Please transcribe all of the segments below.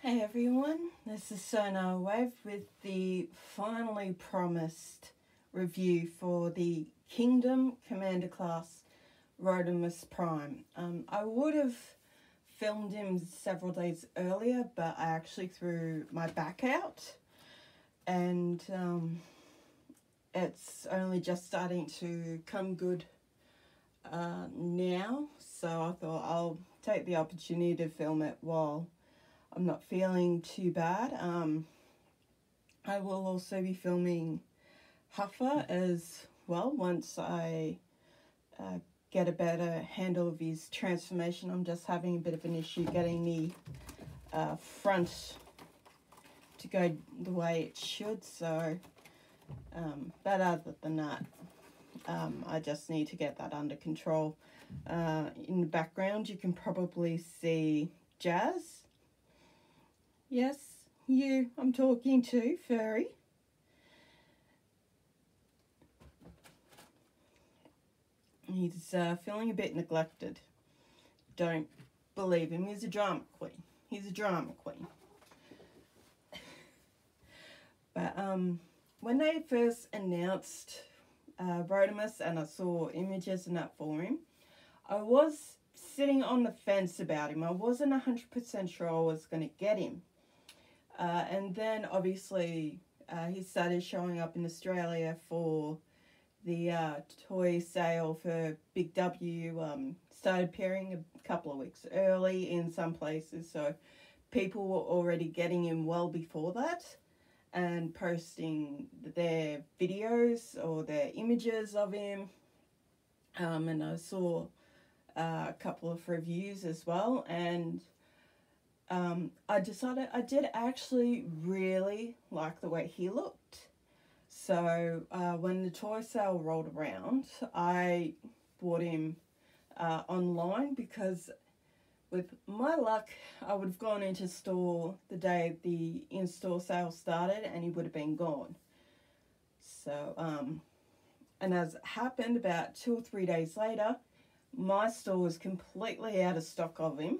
Hey everyone, this is Sonar Wave with the finally promised review for the Kingdom Commander class Rodimus Prime. Um, I would have filmed him several days earlier, but I actually threw my back out and um, it's only just starting to come good uh, now. So I thought I'll take the opportunity to film it while I'm not feeling too bad. Um, I will also be filming Huffer as well once I uh, get a better handle of his transformation. I'm just having a bit of an issue getting the uh, front to go the way it should. So, um, but other than that, um, I just need to get that under control. Uh, in the background, you can probably see Jazz Yes, you I'm talking to, furry. He's uh, feeling a bit neglected. Don't believe him. He's a drama queen. He's a drama queen. but um, when they first announced uh, Rodimus and I saw images and that for him, I was sitting on the fence about him. I wasn't 100% sure I was going to get him. Uh, and then obviously uh, he started showing up in Australia for the uh, toy sale for Big W. Um, started appearing a couple of weeks early in some places, so people were already getting him well before that and posting their videos or their images of him. Um, and I saw uh, a couple of reviews as well, and um, I decided I did actually really like the way he looked. So uh, when the toy sale rolled around, I bought him uh, online because with my luck, I would have gone into store the day the in-store sale started and he would have been gone. So, um, and as happened about two or three days later, my store was completely out of stock of him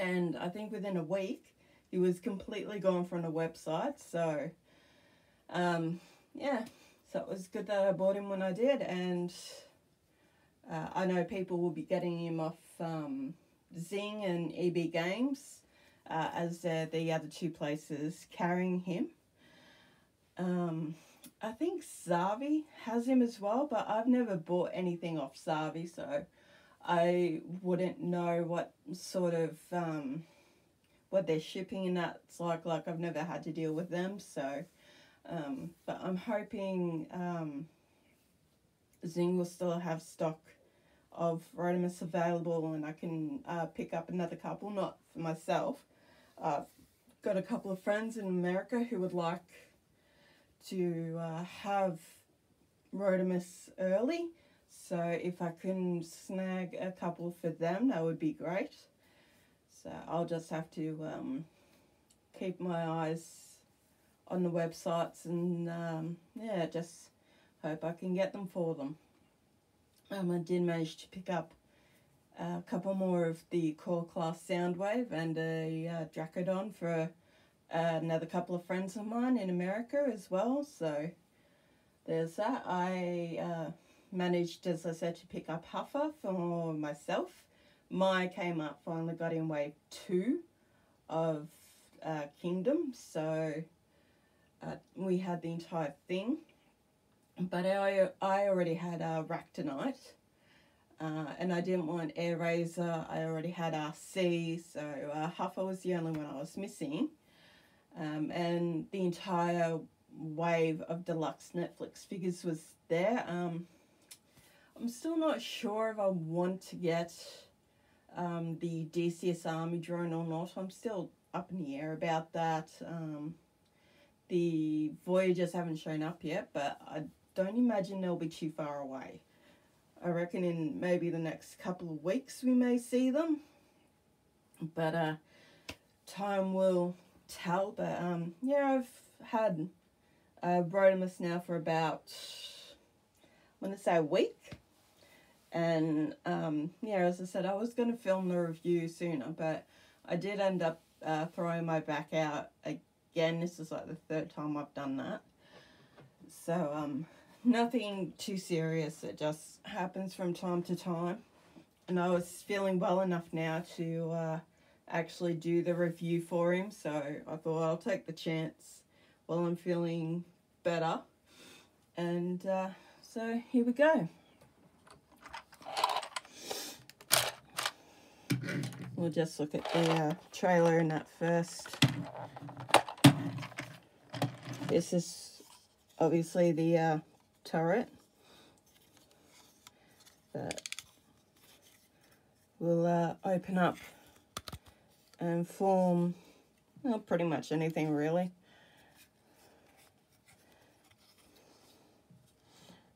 and I think within a week he was completely gone from the website. So, um, yeah, so it was good that I bought him when I did, and uh, I know people will be getting him off um, Zing and EB Games uh, as the other two places carrying him. Um, I think Zavvi has him as well, but I've never bought anything off Zavvi so I wouldn't know what sort of um, what they're shipping and that's like. Like I've never had to deal with them, so. Um, but I'm hoping um, Zing will still have stock of Rodimus available and I can uh, pick up another couple, not for myself. I've got a couple of friends in America who would like to uh, have Rodimus early so if I can snag a couple for them, that would be great. So I'll just have to um, keep my eyes on the websites and um, yeah, just hope I can get them for them. Um, I did manage to pick up a couple more of the core class Soundwave and a uh, Dracodon for uh, another couple of friends of mine in America as well. So there's that. I uh, managed, as I said, to pick up Huffer for myself. My came up, finally got in wave two of uh, Kingdom, so uh, we had the entire thing. But I, I already had a uh, Ractonite, and I didn't want Airazor. I already had RC, so uh, Huffer was the only one I was missing. Um, and the entire wave of deluxe Netflix figures was there. Um, I'm still not sure if I want to get um, the Deseeus Army drone or not. I'm still up in the air about that. Um, the Voyagers haven't shown up yet, but I don't imagine they'll be too far away. I reckon in maybe the next couple of weeks we may see them. But uh, time will tell. But um, yeah, I've had uh, Rodimus now for about, I want to say a week. And um, yeah, as I said, I was going to film the review sooner, but I did end up uh, throwing my back out again. This is like the third time I've done that. So, um, nothing too serious. It just happens from time to time. And I was feeling well enough now to uh, actually do the review for him. So I thought I'll take the chance while I'm feeling better. And uh, so here we go. We'll just look at the uh, trailer in that first. This is obviously the uh, turret that will uh, open up and form well, pretty much anything really.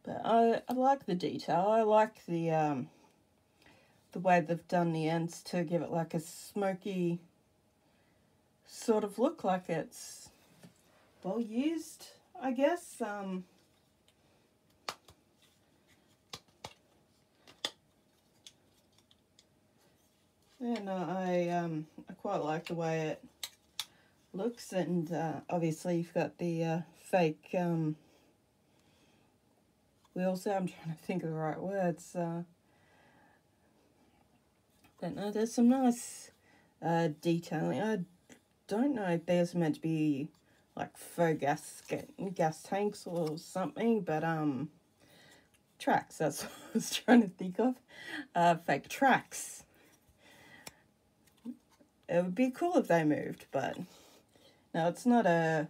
But I, I like the detail. I like the um, the way they've done the ends to give it like a smoky sort of look like it's well used, I guess. Um, and I um, I quite like the way it looks and uh, obviously you've got the uh, fake um, wheels there. I'm trying to think of the right words. Uh, don't know, there's some nice uh, detailing. I don't know if there's meant to be like faux gas gas tanks or something, but um, tracks. That's what I was trying to think of. Uh, fake tracks. It would be cool if they moved, but no, it's not a.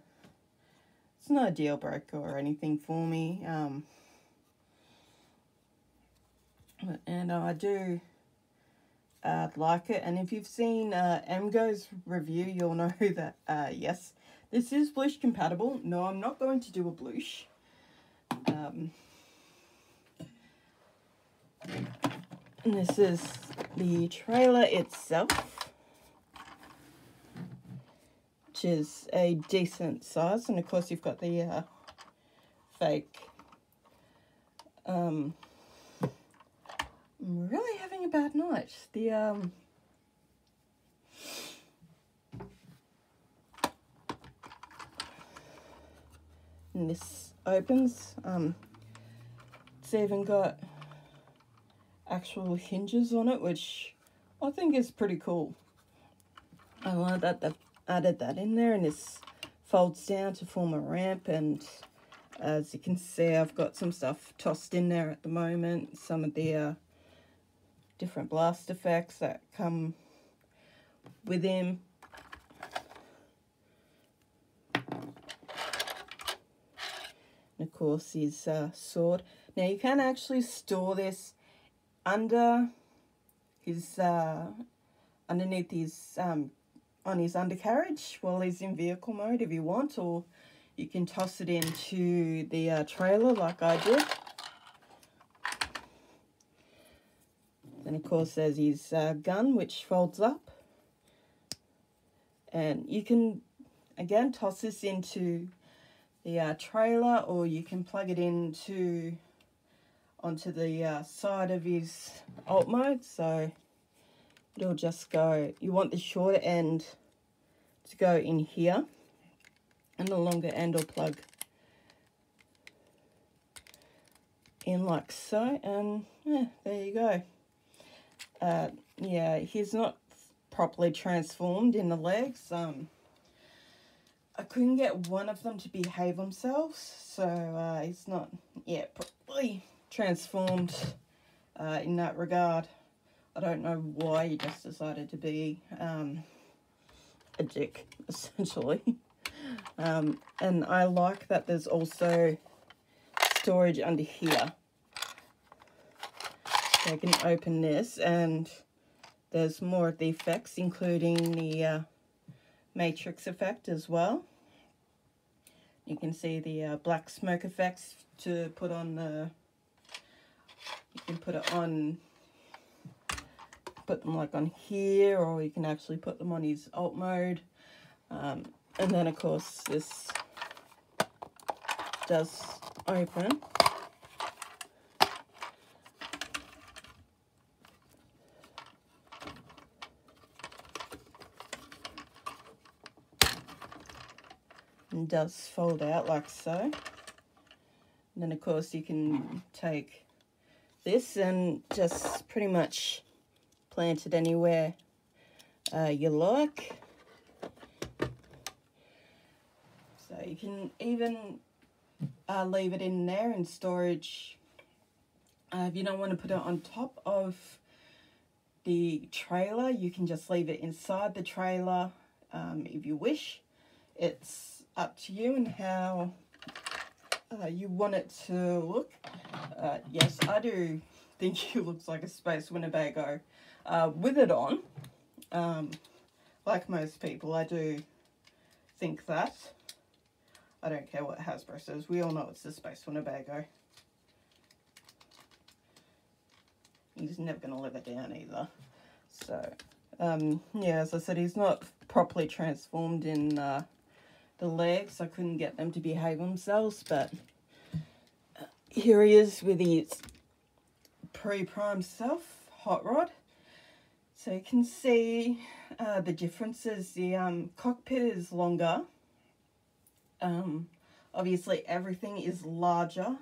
It's not a deal breaker or anything for me. Um, and I do uh, like it. And if you've seen uh, MGo's review, you'll know that, uh, yes, this is Bloosh compatible. No, I'm not going to do a Bloosh. Um, this is the trailer itself, which is a decent size. And of course, you've got the uh, fake um, I'm really having a bad night. The, um... This opens. Um, it's even got actual hinges on it, which I think is pretty cool. I like that they've added that in there, and this folds down to form a ramp, and as you can see, I've got some stuff tossed in there at the moment. Some of the uh, different blast effects that come with him. And of course his uh, sword. Now you can actually store this under his, uh, underneath his, um, on his undercarriage while he's in vehicle mode if you want, or you can toss it into the uh, trailer like I did. Then, of course, there's his uh, gun, which folds up. And you can, again, toss this into the uh, trailer or you can plug it into onto the uh, side of his alt mode. So it'll just go, you want the shorter end to go in here and the longer end will plug in like so. And yeah, there you go uh, yeah, he's not properly transformed in the legs. Um, I couldn't get one of them to behave themselves, so uh, he's not, yeah, properly transformed uh, in that regard. I don't know why he just decided to be um, a dick, essentially. um, and I like that there's also storage under here. I can open this and there's more of the effects, including the uh, matrix effect as well. You can see the uh, black smoke effects to put on the, you can put it on, put them like on here, or you can actually put them on his alt mode. Um, and then of course this does open. Does fold out like so. And then of course you can take this and just pretty much plant it anywhere uh, you like. So you can even uh, leave it in there in storage uh, if you don't want to put it on top of the trailer you can just leave it inside the trailer um, if you wish it's up to you and how uh, you want it to look. Uh, yes I do think he looks like a space Winnebago uh, with it on. Um, like most people I do think that. I don't care what Hasbro says. We all know it's the space Winnebago. He's never going to live it down either. So, um, yeah, as I said, he's not properly transformed in uh, the legs. I couldn't get them to behave themselves, but uh, here he is with his pre-prime self, Hot Rod. So you can see uh, the differences. The um, cockpit is longer. Um, obviously, everything is larger.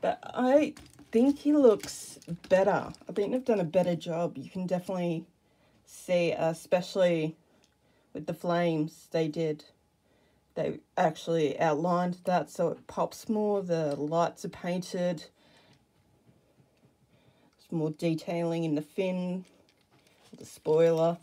But I think he looks better. I think they've done a better job. You can definitely see, especially with the flames they did. They actually outlined that so it pops more. The lights are painted. There's more detailing in the fin, the spoiler.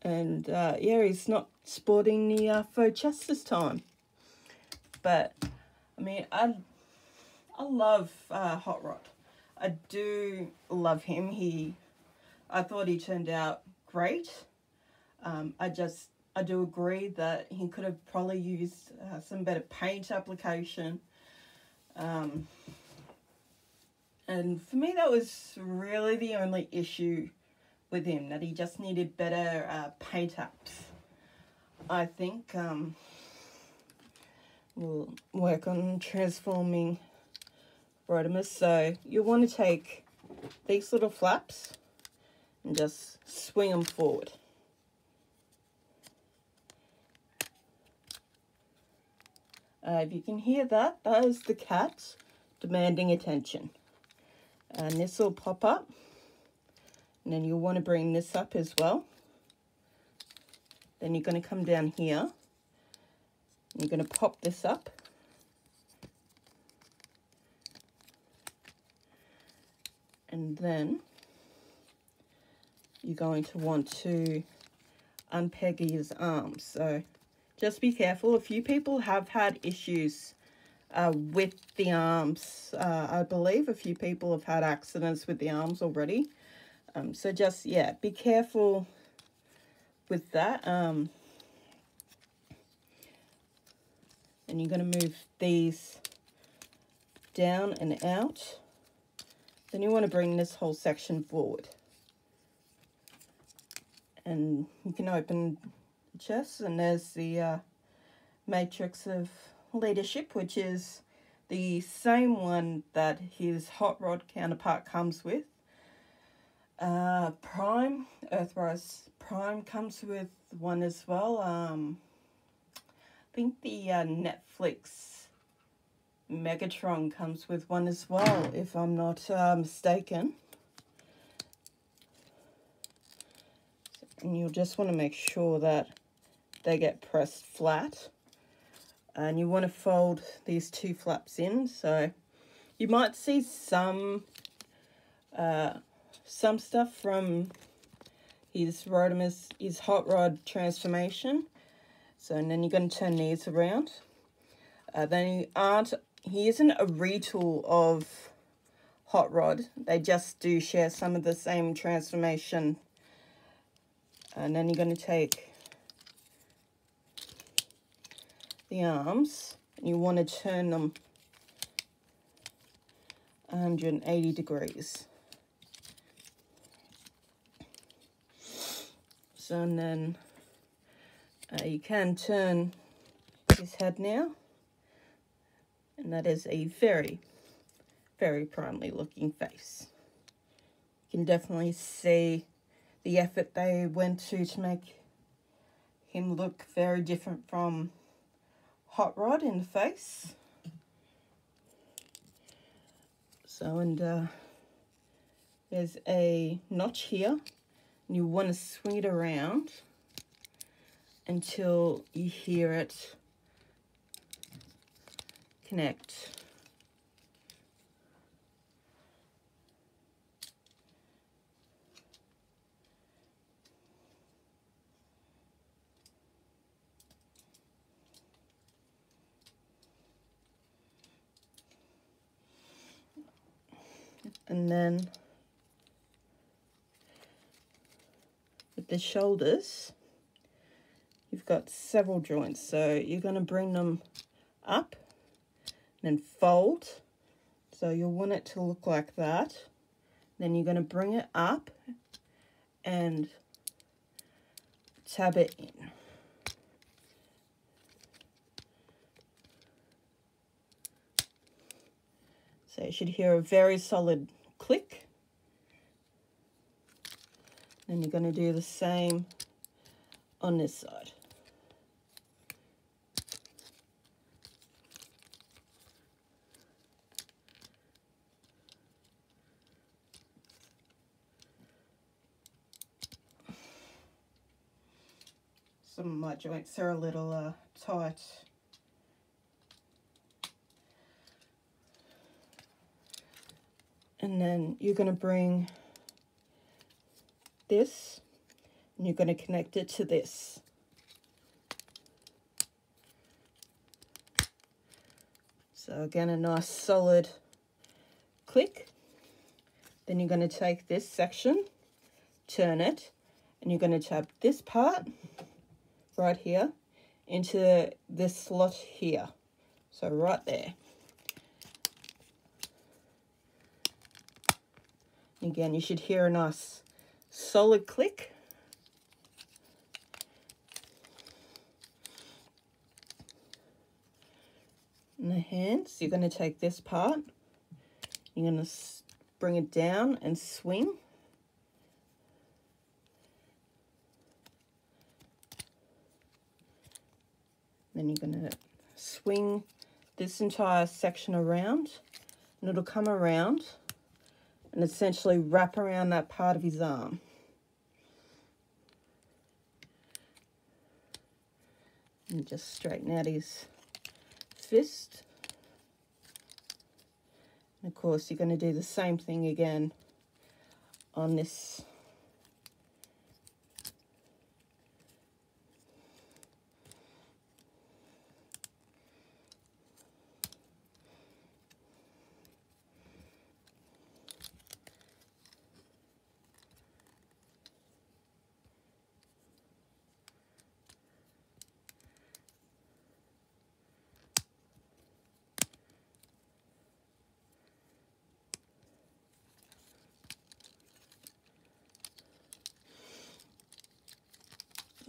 And uh, yeah, he's not sporting the uh, faux chest this time. But, I mean, I, I love uh, Hot Rod. I do love him. He, I thought he turned out great. Um, I just, I do agree that he could have probably used uh, some better paint application. Um, and for me, that was really the only issue with him, that he just needed better uh, paint apps. I think um, we'll work on transforming Rodimus. So you'll want to take these little flaps and just swing them forward. Uh, if you can hear that, that is the cat demanding attention. And this will pop up. And then you'll want to bring this up as well. Then you're going to come down here. You're going to pop this up. Then you're going to want to unpeg his arms. So just be careful. A few people have had issues uh, with the arms. Uh, I believe a few people have had accidents with the arms already. Um, so just, yeah, be careful with that. Um, and you're going to move these down and out. Then you want to bring this whole section forward. And you can open the chest and there's the uh, matrix of leadership, which is the same one that his hot rod counterpart comes with. Uh, Prime, Earthrise Prime comes with one as well. Um, I think the uh, Netflix Megatron comes with one as well, if I'm not uh, mistaken. And you'll just want to make sure that they get pressed flat. And you want to fold these two flaps in. So you might see some uh, some stuff from his Rodimus, his hot rod transformation. So and then you're going to turn these around. Uh, then he aren't, he isn't a retool of hot rod. They just do share some of the same transformation. And then you're going to take the arms and you want to turn them 180 degrees. So and then uh, you can turn his head now. And that is a very, very primely looking face. You can definitely see the effort they went to to make him look very different from Hot Rod in the face. So, and uh, there's a notch here. And you want to swing it around until you hear it connect. and then with the shoulders you've got several joints so you're going to bring them up then fold so you'll want it to look like that then you're going to bring it up and tab it in So you should hear a very solid click. And you're going to do the same on this side. Some my joints are a little uh, tight. and then you're going to bring this and you're going to connect it to this. So again, a nice solid click. Then you're going to take this section, turn it, and you're going to tap this part right here into this slot here. So right there. Again, you should hear a nice solid click. In the hands, you're going to take this part, you're going to bring it down and swing. Then you're going to swing this entire section around and it'll come around and essentially wrap around that part of his arm. And just straighten out his fist. And of course, you're going to do the same thing again on this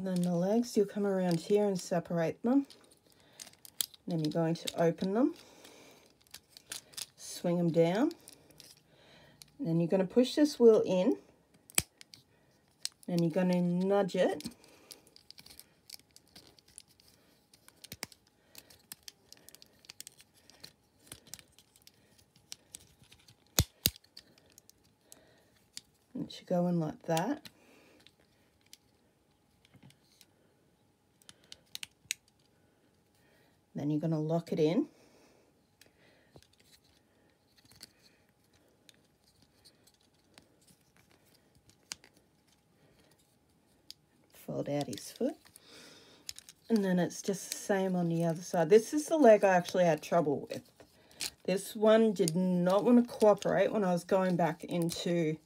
then the legs, you'll come around here and separate them. Then you're going to open them, swing them down. Then you're going to push this wheel in. And you're going to nudge it. And it should go in like that. Then you're going to lock it in. Fold out his foot. And then it's just the same on the other side. This is the leg I actually had trouble with. This one did not want to cooperate when I was going back into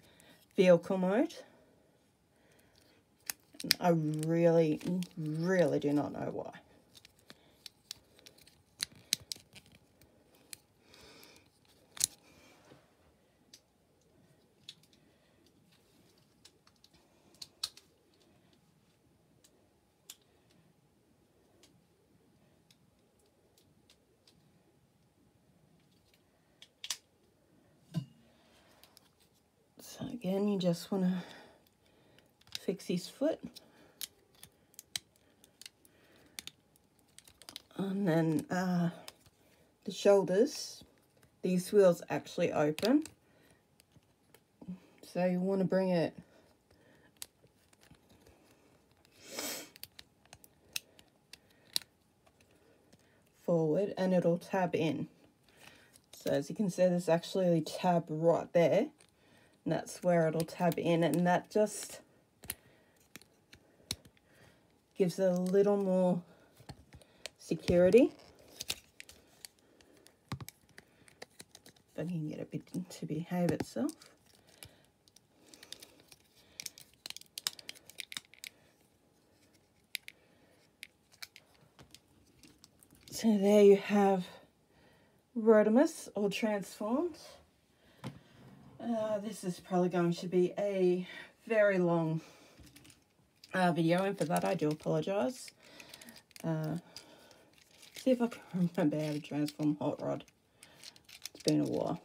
vehicle mode. I really, really do not know why. Just want to fix his foot. And then uh, the shoulders, these wheels actually open. So you want to bring it forward and it'll tab in. So as you can see, there's actually a tab right there. And that's where it'll tab in and that just gives it a little more security. I can get a bit to behave itself. So there you have Rodimus all transformed. Uh, this is probably going to be a very long uh, video and for that I do apologise. Uh, see if I can remember how to transform Hot Rod. It's been a while.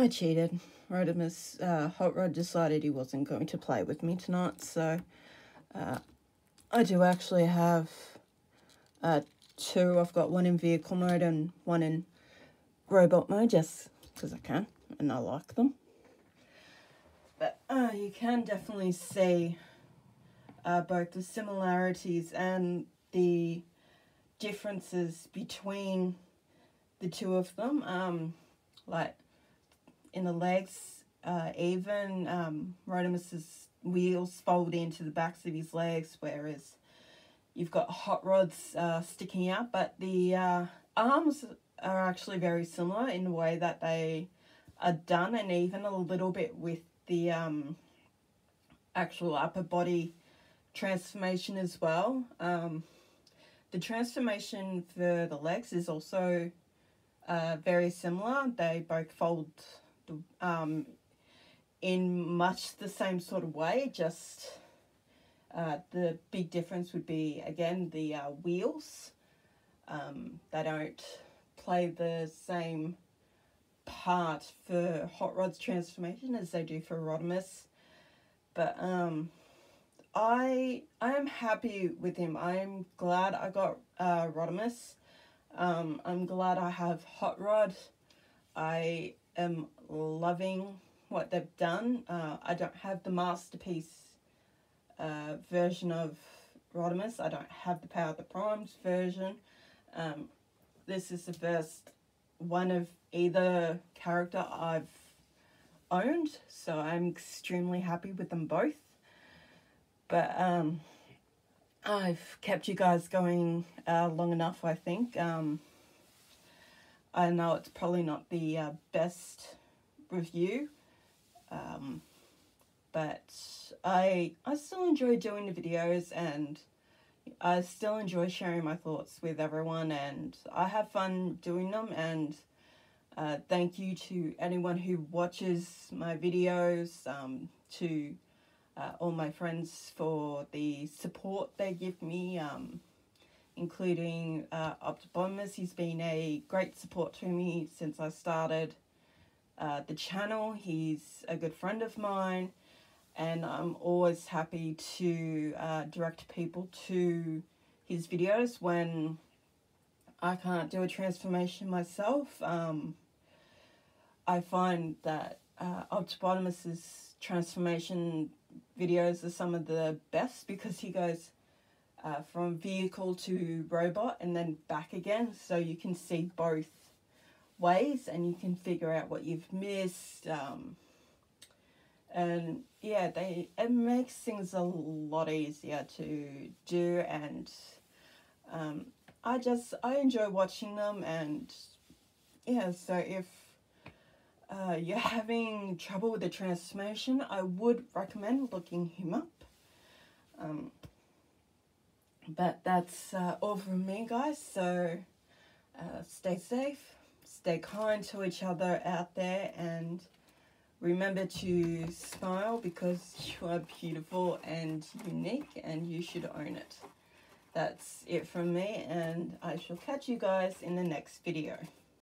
I cheated. Rodimus, uh, Hot Rod decided he wasn't going to play with me tonight, so uh, I do actually have uh, two. I've got one in vehicle mode and one in robot mode, just because I can, and I like them. But uh, you can definitely see uh, both the similarities and the differences between the two of them. Um, like in the legs, uh, even um, Rodimus's wheels fold into the backs of his legs, whereas you've got hot rods uh, sticking out, but the uh, arms are actually very similar in the way that they are done, and even a little bit with the um, actual upper body transformation as well. Um, the transformation for the legs is also uh, very similar. They both fold um, in much the same sort of way, just uh, the big difference would be, again, the uh, wheels. Um, they don't play the same part for Hot Rod's transformation as they do for Rodimus. But um, I I am happy with him. I'm glad I got uh, Rodimus. Um, I'm glad I have Hot Rod. I am loving what they've done. Uh, I don't have the masterpiece uh, version of Rodimus. I don't have the Power of the Primes version. Um, this is the first one of either character I've owned, so I'm extremely happy with them both. But um, I've kept you guys going uh, long enough, I think. Um, I know it's probably not the uh, best review, um, but I I still enjoy doing the videos and I still enjoy sharing my thoughts with everyone and I have fun doing them and uh, thank you to anyone who watches my videos, um, to uh, all my friends for the support they give me, um, including uh, Optibotimus. He's been a great support to me since I started uh, the channel. He's a good friend of mine and I'm always happy to uh, direct people to his videos when I can't do a transformation myself. Um, I find that uh, Optibotimus's transformation videos are some of the best because he goes uh, from vehicle to robot and then back again so you can see both ways and you can figure out what you've missed um, and yeah they it makes things a lot easier to do and um, I just I enjoy watching them and yeah so if uh, you're having trouble with the transformation, I would recommend looking him up. Um, but that's uh, all from me, guys. So uh, stay safe, stay kind to each other out there, and remember to smile because you are beautiful and unique, and you should own it. That's it from me, and I shall catch you guys in the next video.